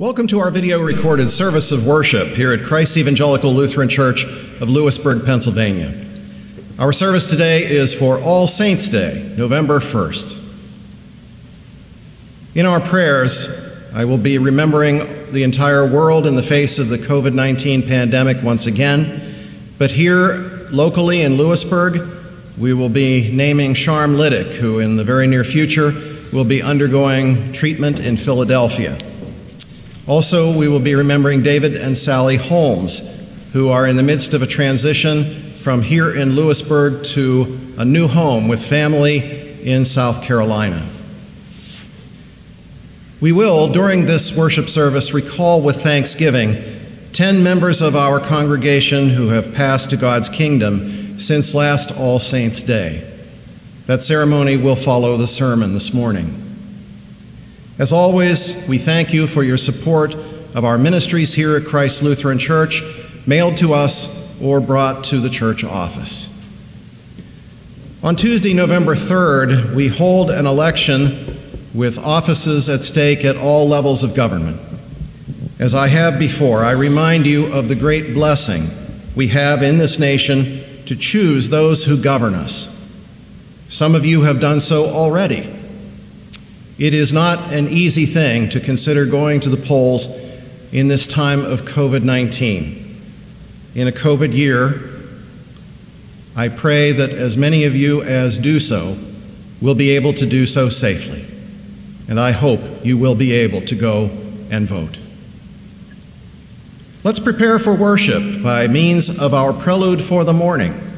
Welcome to our video recorded service of worship here at Christ Evangelical Lutheran Church of Lewisburg, Pennsylvania. Our service today is for All Saints' Day, November 1st. In our prayers, I will be remembering the entire world in the face of the COVID 19 pandemic once again, but here locally in Lewisburg, we will be naming Sharm Liddick, who in the very near future will be undergoing treatment in Philadelphia. Also, we will be remembering David and Sally Holmes, who are in the midst of a transition from here in Lewisburg to a new home with family in South Carolina. We will, during this worship service, recall with thanksgiving 10 members of our congregation who have passed to God's kingdom since last All Saints' Day. That ceremony will follow the sermon this morning. As always, we thank you for your support of our ministries here at Christ Lutheran Church, mailed to us or brought to the church office. On Tuesday, November 3rd, we hold an election with offices at stake at all levels of government. As I have before, I remind you of the great blessing we have in this nation to choose those who govern us. Some of you have done so already. It is not an easy thing to consider going to the polls in this time of COVID 19. In a COVID year, I pray that as many of you as do so will be able to do so safely. And I hope you will be able to go and vote. Let's prepare for worship by means of our prelude for the morning.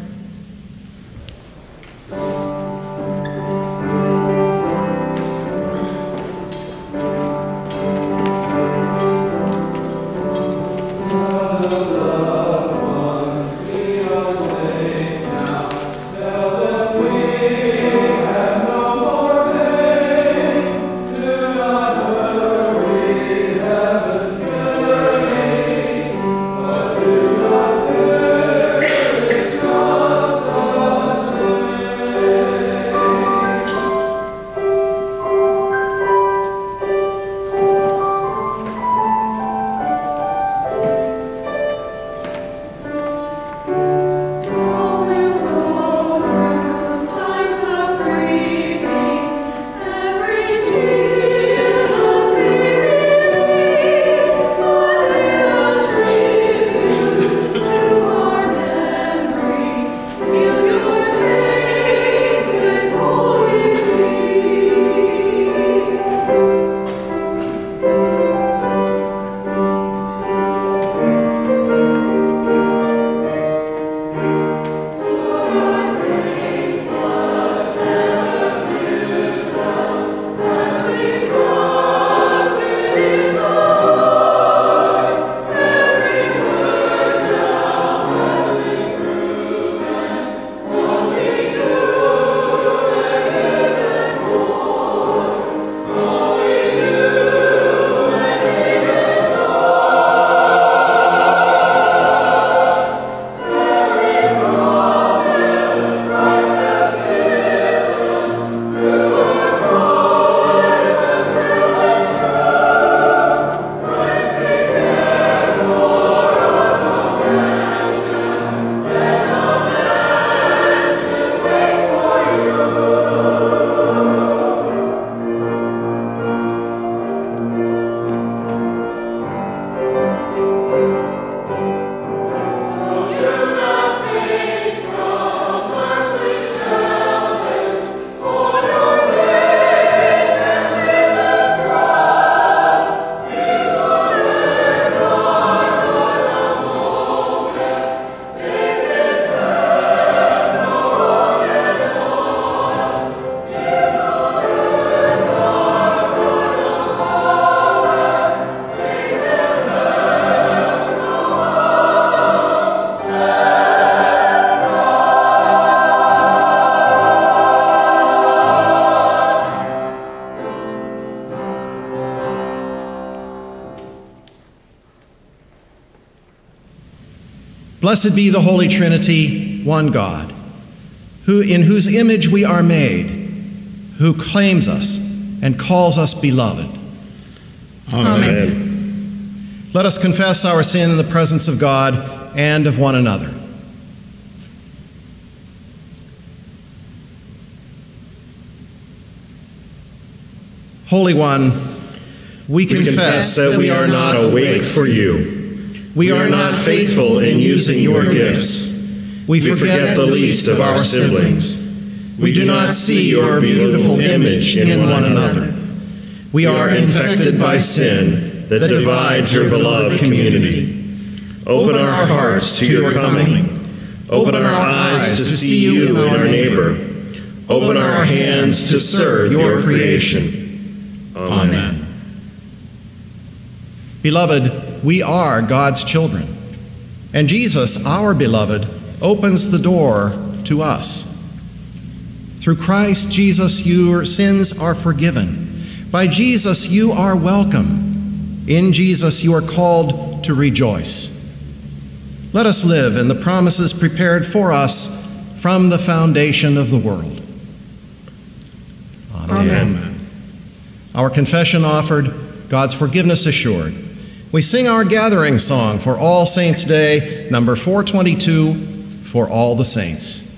Blessed be the Holy Trinity, one God, who, in whose image we are made, who claims us and calls us beloved. Amen. Let us confess our sin in the presence of God and of one another. Holy One, we We confess that we are not awake for you. We are not faithful in using your gifts. We We forget the least of our siblings. We do not see your beautiful image in one another. We are infected by sin that divides your beloved community. Open our hearts to your coming. Open our eyes to see you in our neighbor. Open our hands to serve your creation. Amen. Beloved, we are God's children. And Jesus, our beloved, opens the door to us. Through Christ Jesus, your sins are forgiven. By Jesus, you are welcome. In Jesus, you are called to rejoice. Let us live in the promises prepared for us from the foundation of the world. Amen. Our confession offered, God's forgiveness assured. We sing our gathering song for All Saints' Day, number 422, for all the saints.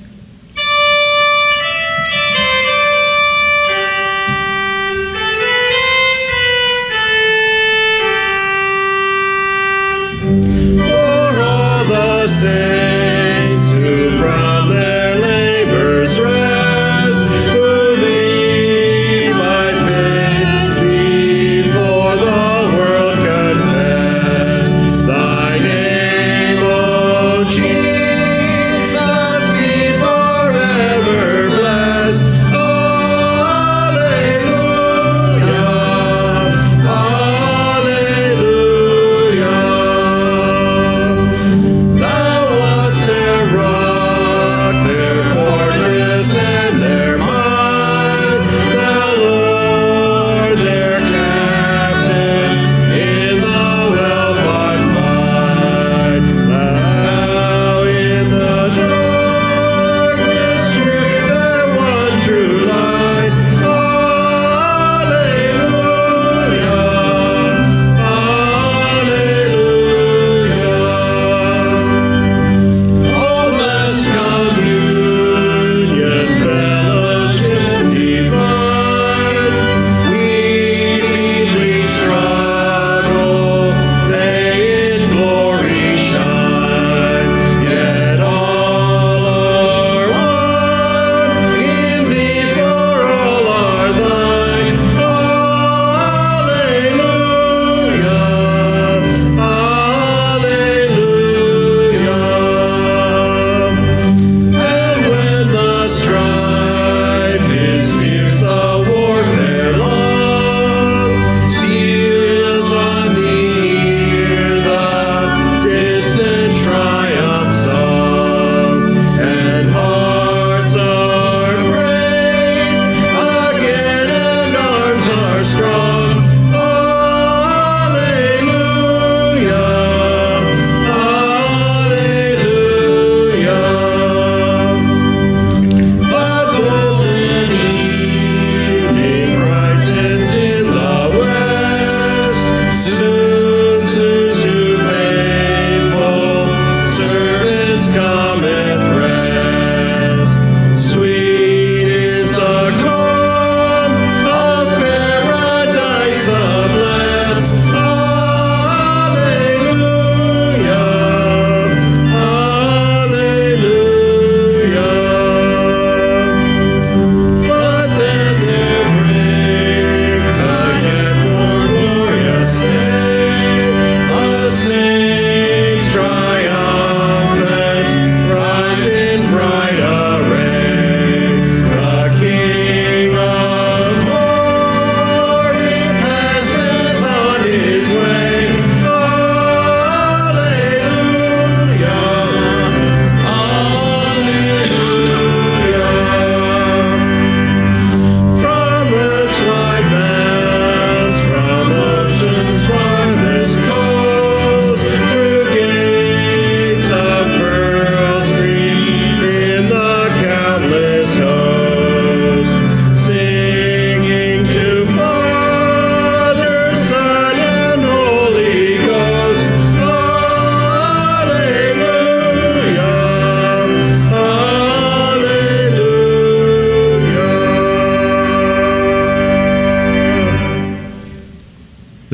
For all the saints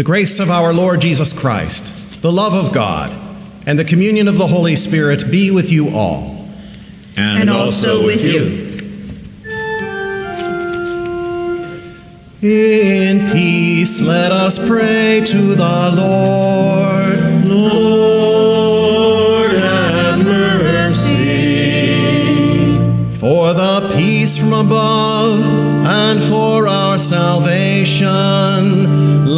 The grace of our Lord Jesus Christ, the love of God, and the communion of the Holy Spirit be with you all. And, and also with you. In peace, let us pray to the Lord. Lord, have mercy. For the peace from above and for our salvation,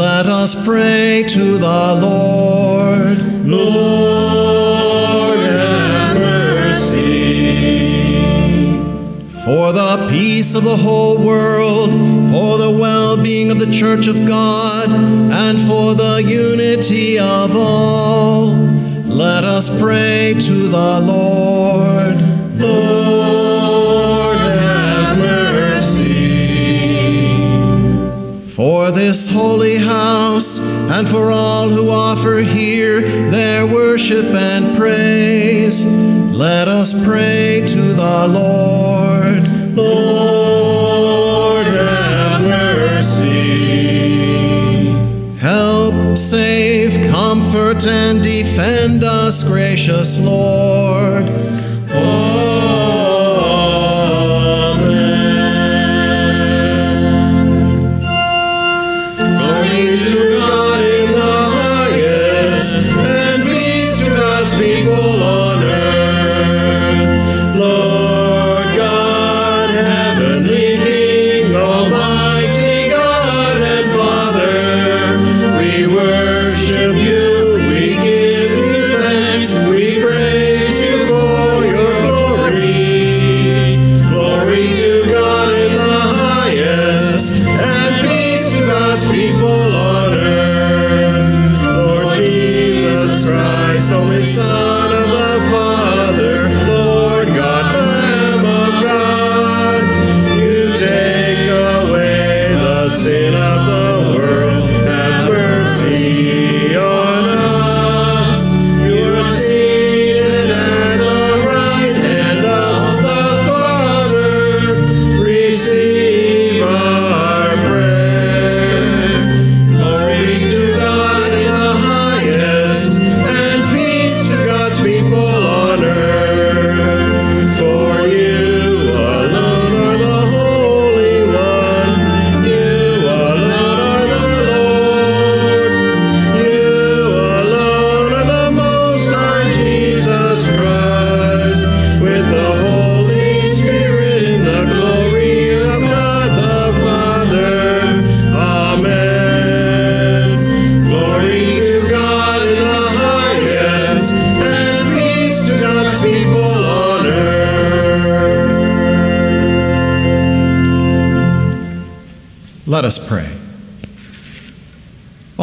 let us pray to the Lord. Lord, have mercy. For the peace of the whole world, for the well being of the Church of God, and for the unity of all, let us pray to the Lord. Lord, this holy house, and for all who offer here their worship and praise, let us pray to the Lord. Lord, have mercy. Help, save, comfort, and defend us, gracious Lord.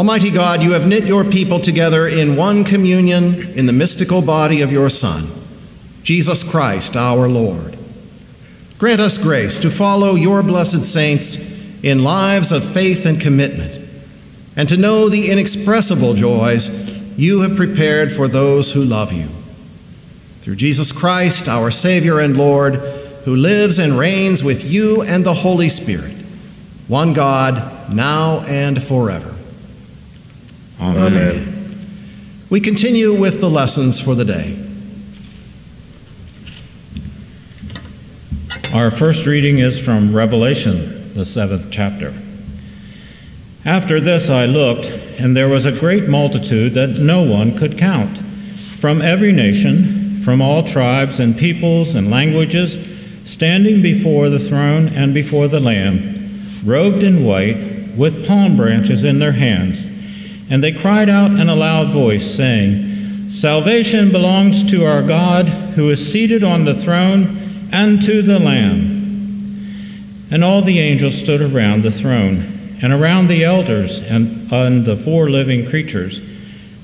Almighty God, you have knit your people together in one communion in the mystical body of your Son, Jesus Christ our Lord. Grant us grace to follow your blessed saints in lives of faith and commitment, and to know the inexpressible joys you have prepared for those who love you. Through Jesus Christ, our Savior and Lord, who lives and reigns with you and the Holy Spirit, one God, now and forever. Amen. We continue with the lessons for the day. Our first reading is from Revelation, the seventh chapter. After this I looked, and there was a great multitude that no one could count, from every nation, from all tribes and peoples and languages, standing before the throne and before the Lamb, robed in white, with palm branches in their hands. And they cried out in a loud voice, saying, Salvation belongs to our God, who is seated on the throne, and to the Lamb. And all the angels stood around the throne, and around the elders and, and the four living creatures.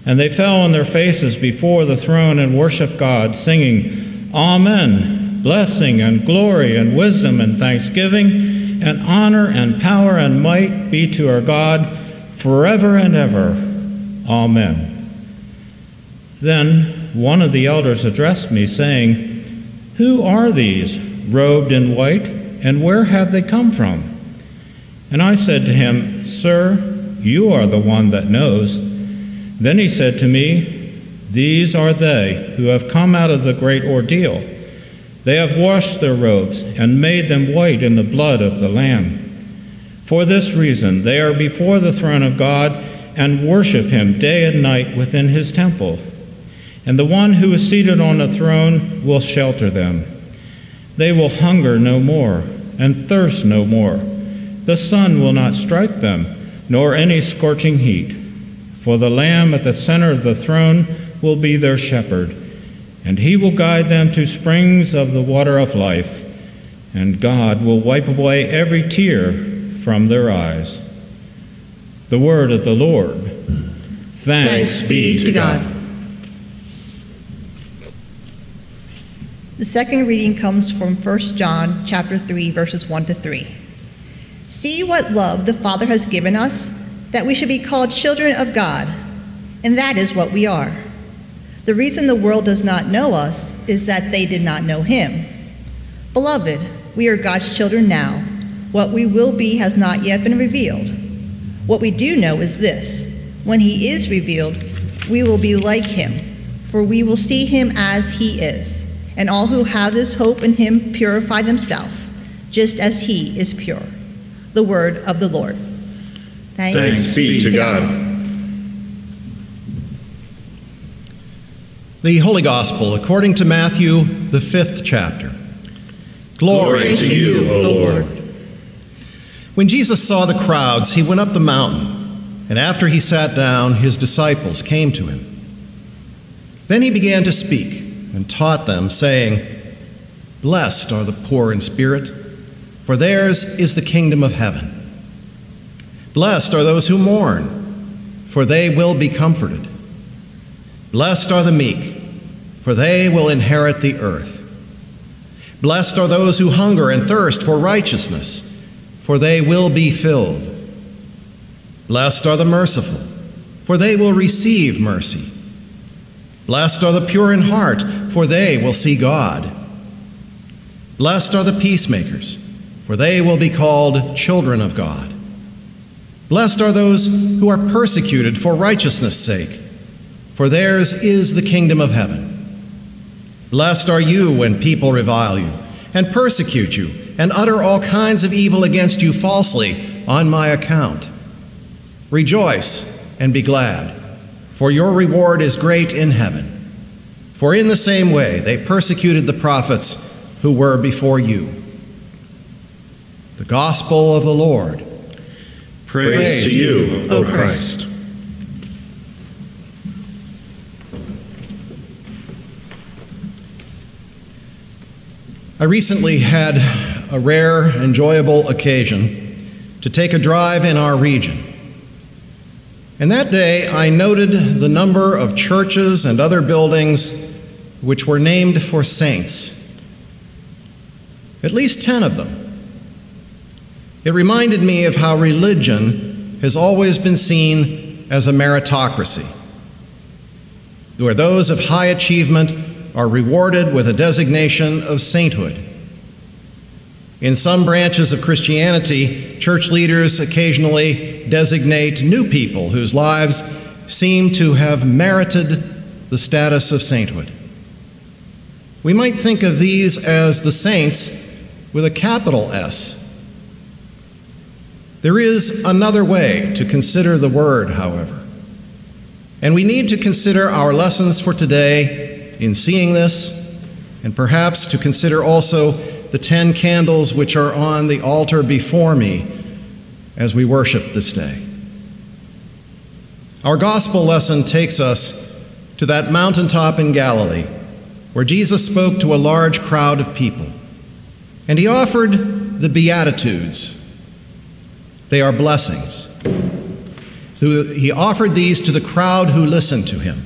And they fell on their faces before the throne and worshiped God, singing, Amen. Blessing and glory and wisdom and thanksgiving and honor and power and might be to our God forever and ever. Amen. Then one of the elders addressed me, saying, Who are these, robed in white, and where have they come from? And I said to him, Sir, You are the one that knows. Then he said to me, These are they who have come out of the great ordeal. They have washed their robes and made them white in the blood of the Lamb. For this reason, they are before the throne of God and worship him day and night within his temple. And the one who is seated on the throne will shelter them. They will hunger no more and thirst no more. The sun will not strike them, nor any scorching heat. For the Lamb at the center of the throne will be their shepherd, and he will guide them to springs of the water of life, and God will wipe away every tear from their eyes. The word of the Lord. Thanks, Thanks be to God. The second reading comes from 1 John chapter 3 verses 1 to 3. See what love the Father has given us that we should be called children of God, and that is what we are. The reason the world does not know us is that they did not know him. Beloved, we are God's children now. What we will be has not yet been revealed. What we do know is this when he is revealed, we will be like him, for we will see him as he is. And all who have this hope in him purify themselves, just as he is pure. The word of the Lord. Thanks, Thanks be to God. The Holy Gospel according to Matthew, the fifth chapter. Glory, Glory to you, O Lord. When Jesus saw the crowds, he went up the mountain, and after he sat down, his disciples came to him. Then he began to speak and taught them, saying, Blessed are the poor in spirit, for theirs is the kingdom of heaven. Blessed are those who mourn, for they will be comforted. Blessed are the meek, for they will inherit the earth. Blessed are those who hunger and thirst for righteousness, for they will be filled. Blessed are the merciful, for they will receive mercy. Blessed are the pure in heart, for they will see God. Blessed are the peacemakers, for they will be called children of God. Blessed are those who are persecuted for righteousness' sake, for theirs is the kingdom of heaven. Blessed are you when people revile you, and persecute you, and utter all kinds of evil against you falsely on my account. Rejoice and be glad for your reward is great in heaven. For in the same way they persecuted the prophets who were before you. The Gospel of the Lord. Praise, Praise to you, O Christ. I recently had a rare, enjoyable occasion to take a drive in our region. And that day I noted the number of churches and other buildings which were named for saints. At least 10 of them. It reminded me of how religion has always been seen as a meritocracy, where those of high achievement are rewarded with a designation of sainthood. In some branches of Christianity, church leaders occasionally designate new people whose lives seem to have merited the status of sainthood. We might think of these as the saints with a capital S. There is another way to consider the word, however. And we need to consider our lessons for today in seeing this, and perhaps to consider also the ten candles which are on the altar before me as we worship this day. Our gospel lesson takes us to that mountaintop in Galilee where Jesus spoke to a large crowd of people. And he offered the Beatitudes. They are blessings. He offered these to the crowd who listened to him.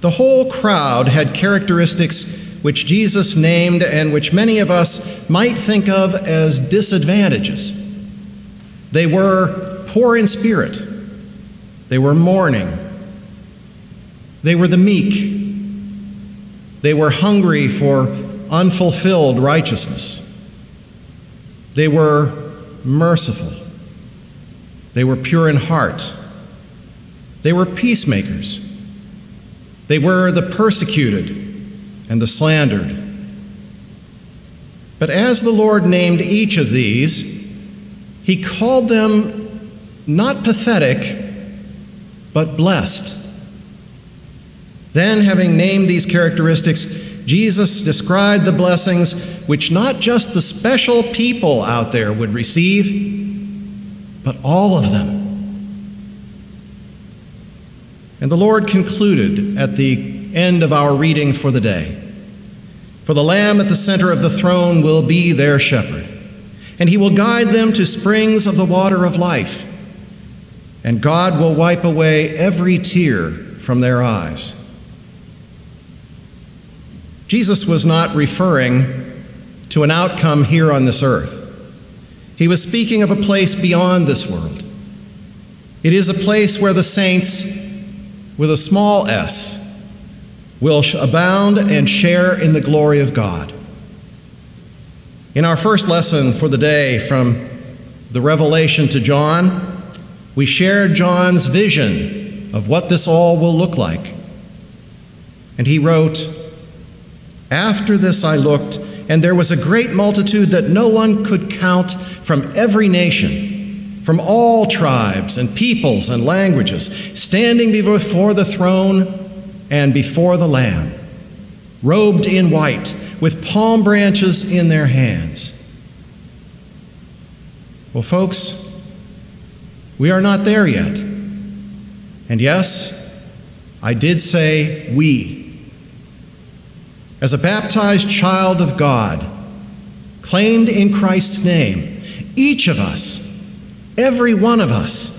The whole crowd had characteristics which Jesus named and which many of us might think of as disadvantages. They were poor in spirit, they were mourning, they were the meek, they were hungry for unfulfilled righteousness, they were merciful, They were pure in heart. They were peacemakers. They were the persecuted and the slandered. But as the Lord named each of these, he called them not pathetic, but blessed. Then, having named these characteristics, Jesus described the blessings which not just the special people out there would receive, but all of them. And the Lord concluded at the end of our reading for the day For the Lamb at the center of the throne will be their shepherd, and he will guide them to springs of the water of life, and God will wipe away every tear from their eyes. Jesus was not referring to an outcome here on this earth. He was speaking of a place beyond this world. It is a place where the saints, with a small s, will abound and share in the glory of God. In our first lesson for the day from the Revelation to John, we shared John's vision of what this all will look like. And he wrote, After this I looked, and there was a great multitude that no one could count from every nation, from all tribes and peoples and languages, standing before the throne and before the Lamb, robed in white, with palm branches in their hands. Well, folks, we are not there yet. And yes, I did say we. As a baptized child of God, claimed in Christ's name, each of us, every one of us,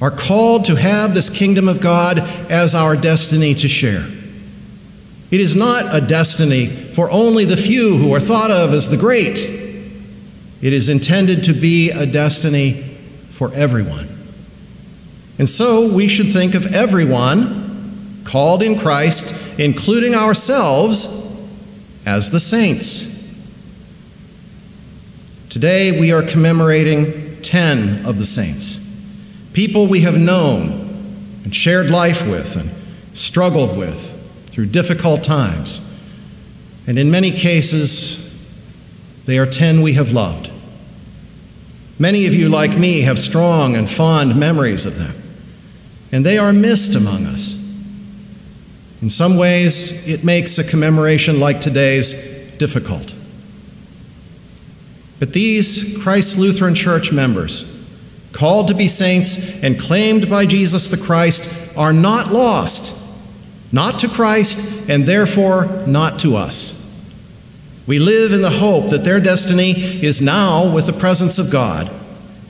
are called to have this kingdom of God as our destiny to share. It is not a destiny for only the few who are thought of as the great. It is intended to be a destiny for everyone. And so we should think of everyone called in Christ, including ourselves, as the saints. Today we are commemorating 10 of the saints, people we have known and shared life with and struggled with through difficult times. And in many cases, they are 10 we have loved. Many of you, like me, have strong and fond memories of them, and they are missed among us. In some ways, it makes a commemoration like today's difficult. But these Christ Lutheran Church members, called to be saints and claimed by Jesus the Christ, are not lost, not to Christ, and therefore not to us. We live in the hope that their destiny is now with the presence of God,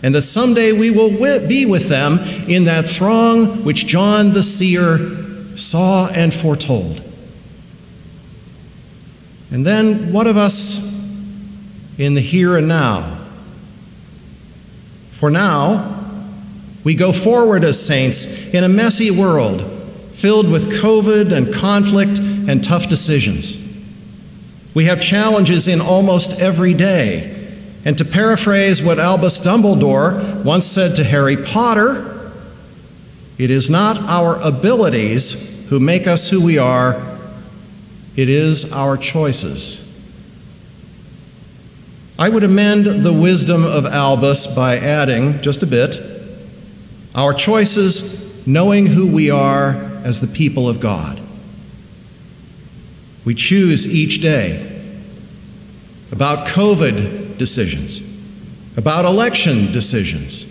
and that someday we will be with them in that throng which John the seer saw and foretold. And then, what of us in the here and now. For now, we go forward as saints in a messy world filled with COVID and conflict and tough decisions. We have challenges in almost every day. And to paraphrase what Albus Dumbledore once said to Harry Potter, it is not our abilities who make us who we are, it is our choices. I would amend the wisdom of Albus by adding just a bit our choices knowing who we are as the people of God. We choose each day about COVID decisions, about election decisions,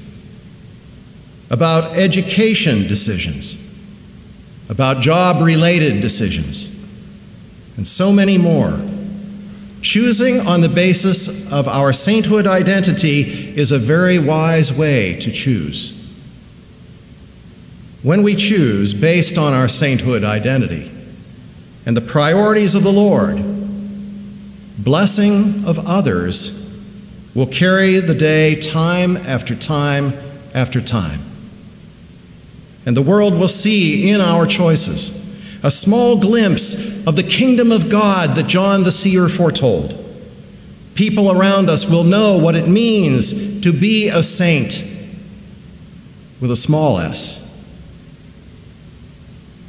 about education decisions, about job related decisions, and so many more. Choosing on the basis of our sainthood identity is a very wise way to choose. When we choose based on our sainthood identity and the priorities of the Lord, blessing of others will carry the day time after time after time. And the world will see in our choices a small glimpse of the kingdom of God that John the seer foretold. People around us will know what it means to be a saint, with a small s.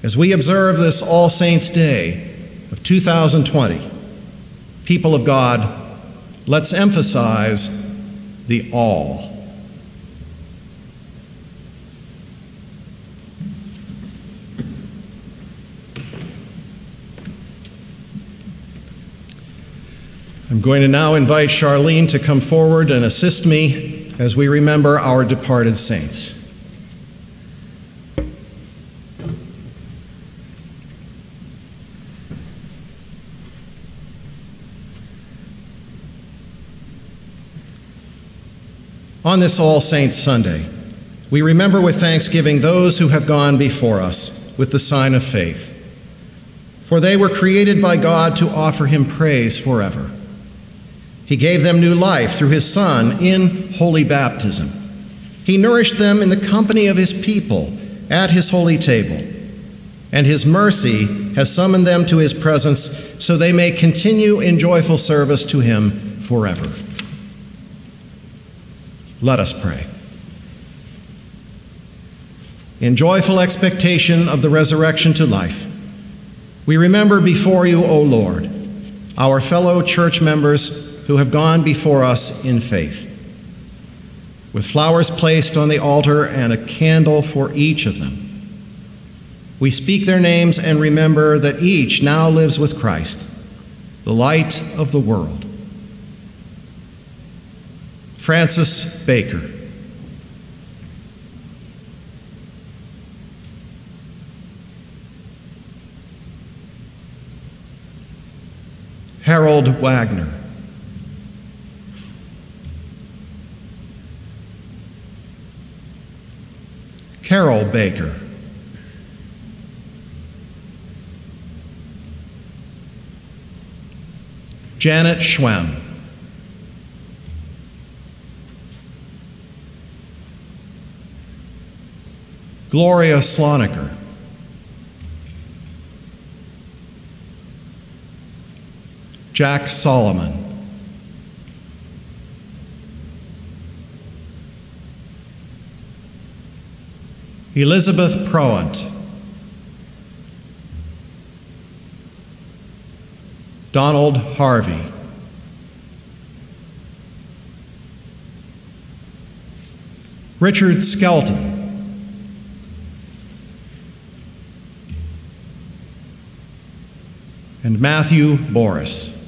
As we observe this All Saints' Day of 2020, people of God, let's emphasize the all. I'm going to now invite Charlene to come forward and assist me as we remember our departed saints. On this All Saints Sunday, we remember with thanksgiving those who have gone before us with the sign of faith. For they were created by God to offer him praise forever. He gave them new life through his Son in holy baptism. He nourished them in the company of his people at his holy table. And his mercy has summoned them to his presence so they may continue in joyful service to him forever. Let us pray. In joyful expectation of the resurrection to life, we remember before you, O Lord, our fellow church members who have gone before us in faith. With flowers placed on the altar and a candle for each of them, we speak their names and remember that each now lives with Christ, the light of the world. Francis Baker. Harold Wagner. Carol Baker. Janet Schwem. Gloria Sloniker. Jack Solomon. Elizabeth Proant. Donald Harvey. Richard Skelton. and Matthew Boris.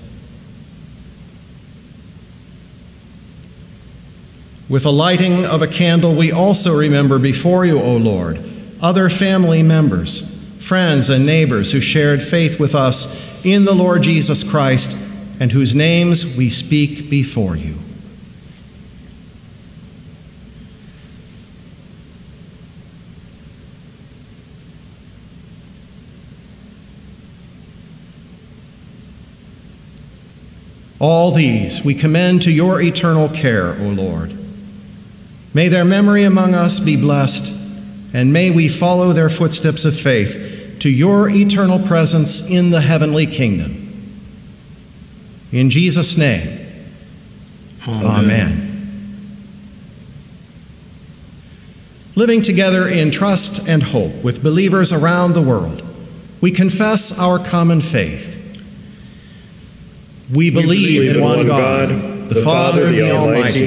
With the lighting of a candle, we also remember before you, O Lord, other family members, friends, and neighbors who shared faith with us in the Lord Jesus Christ and whose names we speak before you. All these we commend to your eternal care, O Lord. May their memory among us be blessed, and may we follow their footsteps of faith to your eternal presence in the heavenly kingdom. In Jesus' name, Amen. Amen. Living together in trust and hope with believers around the world, we confess our common faith. We believe in one God, the Father, the Almighty,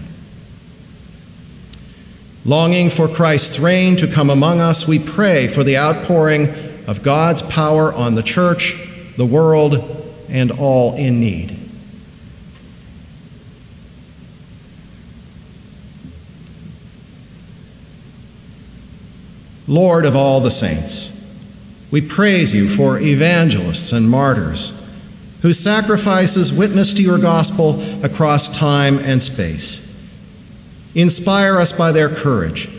Longing for Christ's reign to come among us, we pray for the outpouring of God's power on the church, the world, and all in need. Lord of all the saints, we praise you for evangelists and martyrs whose sacrifices witness to your gospel across time and space. Inspire us by their courage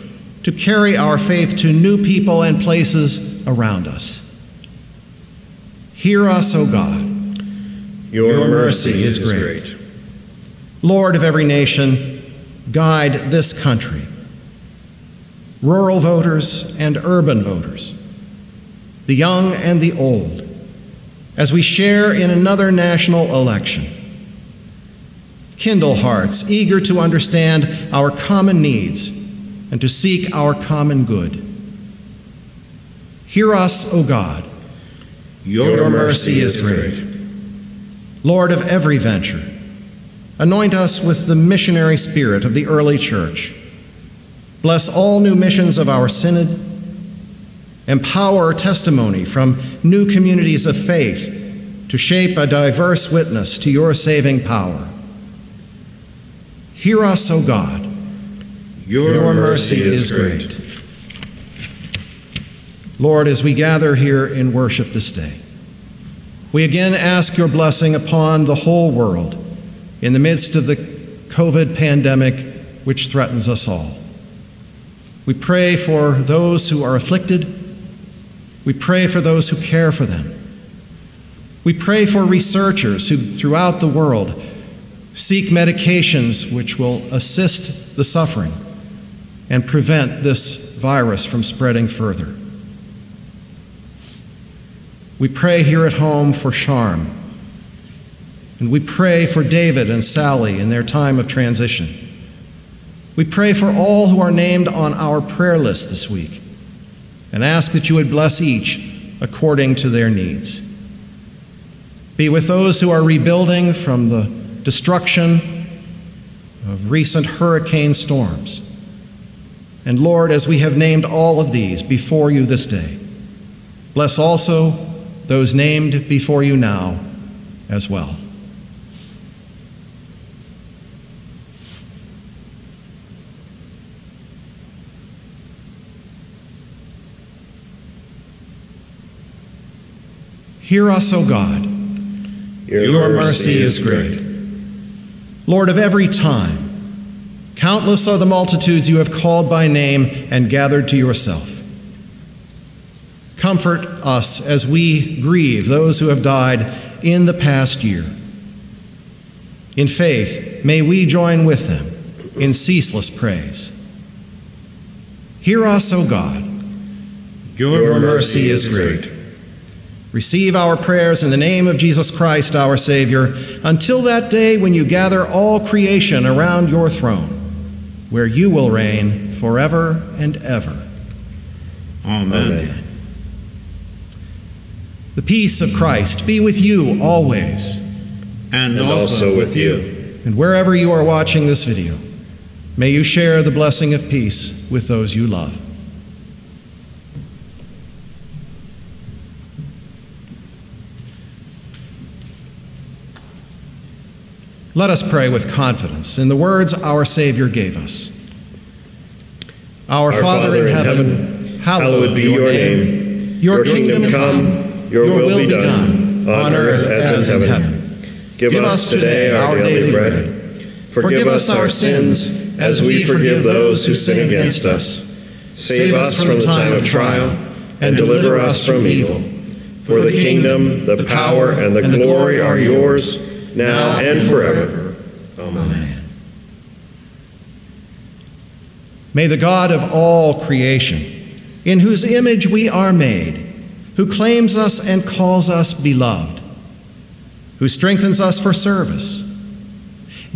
to carry our faith to new people and places around us. Hear us, O God. Your, Your mercy is great. Lord of every nation, guide this country. Rural voters and urban voters, the young and the old, as we share in another national election. Kindle hearts eager to understand our common needs and to seek our common good. Hear us, O God. Your, Your mercy is great. Lord of every venture, anoint us with the missionary spirit of the early church. Bless all new missions of our synod. Empower testimony from new communities of faith to shape a diverse witness to your saving power. Hear us, O God. Your, your mercy, mercy is great. Lord, as we gather here in worship this day, we again ask your blessing upon the whole world in the midst of the COVID pandemic which threatens us all. We pray for those who are afflicted. We pray for those who care for them. We pray for researchers who, throughout the world, seek medications which will assist the suffering and prevent this virus from spreading further. We pray here at home for Sharm. And we pray for David and Sally in their time of transition. We pray for all who are named on our prayer list this week and ask that you would bless each according to their needs. Be with those who are rebuilding from the destruction of recent hurricane storms. And Lord, as we have named all of these before you this day, bless also those named before you now as well. Hear us, O God. Your, Your mercy, mercy is great. Lord of every time, countless are the multitudes you have called by name and gathered to yourself. Comfort us as we grieve those who have died in the past year. In faith, may we join with them in ceaseless praise. Hear us, O God. Your, Your mercy is great. Receive our prayers in the name of Jesus Christ, our Savior, until that day when you gather all creation around your throne, where you will reign forever and ever. Amen. Amen. The peace of Christ be with you always. And, and also with you. And wherever you are watching this video, may you share the blessing of peace with those you love. Let us pray with confidence in the words our Savior gave us. Our, our Father, Father, in heaven, heaven hallowed be your name. Your, your kingdom, kingdom come your, will, will be done, on earth as in heaven. Give, Give us today our daily bread. Forgive us our sins as we forgive those who sin against us. Save us from the time of trial and deliver us from evil. For the kingdom, the power, and the glory are yours, now and forever. Amen. May the God of all creation, in whose image we are made, who claims us and calls us beloved. who strengthens us for service,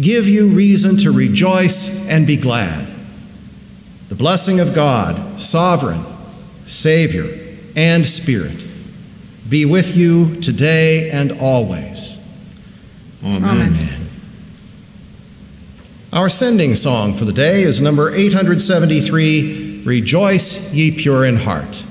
give you reason to rejoice and be glad. The blessing of God, sovereign, Savior, and Spirit, be with you today and always. Amen. Amen. Our sending song for the day is number 873 Rejoice, ye pure in heart.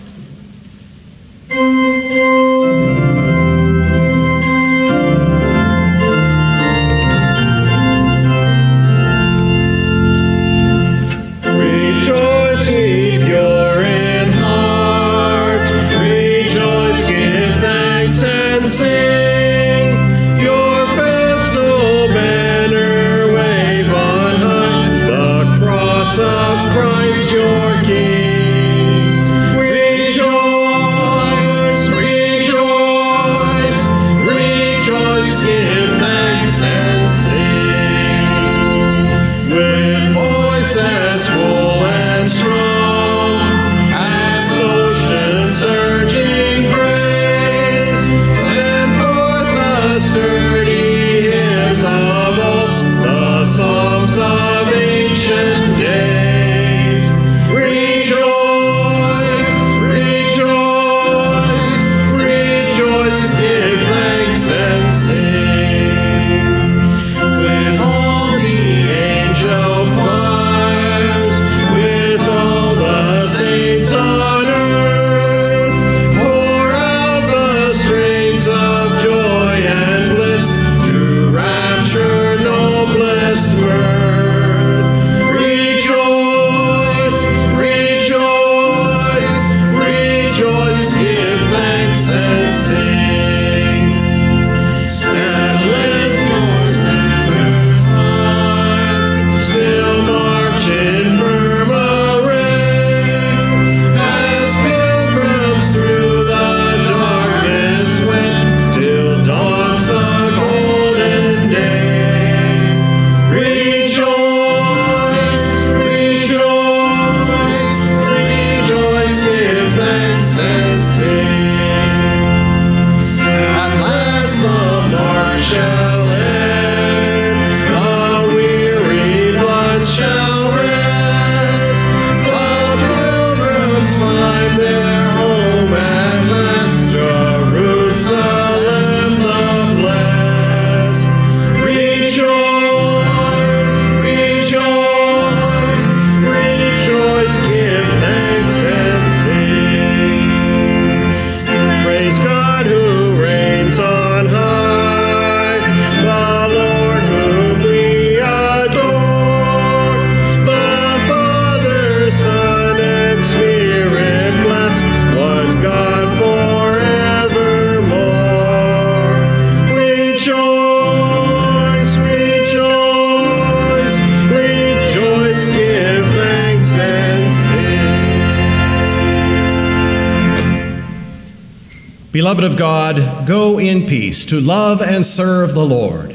Beloved of God, go in peace to love and serve the Lord.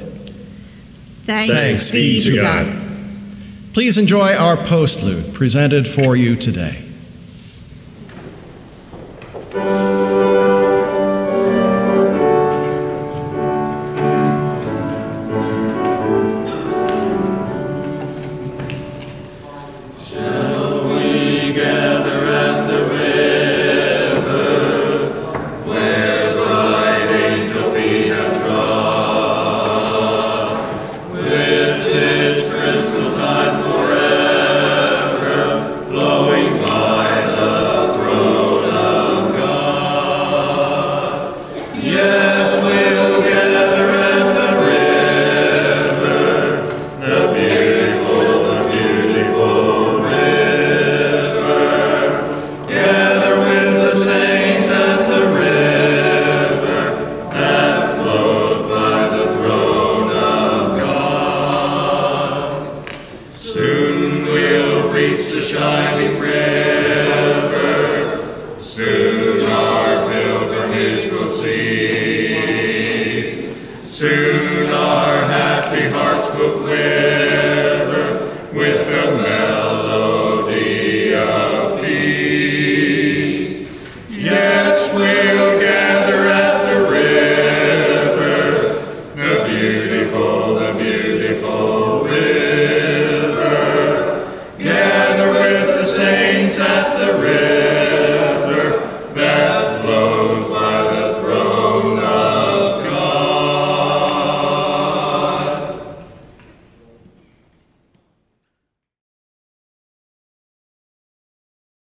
Thanks, Thanks be to God. Please enjoy our postlude presented for you today.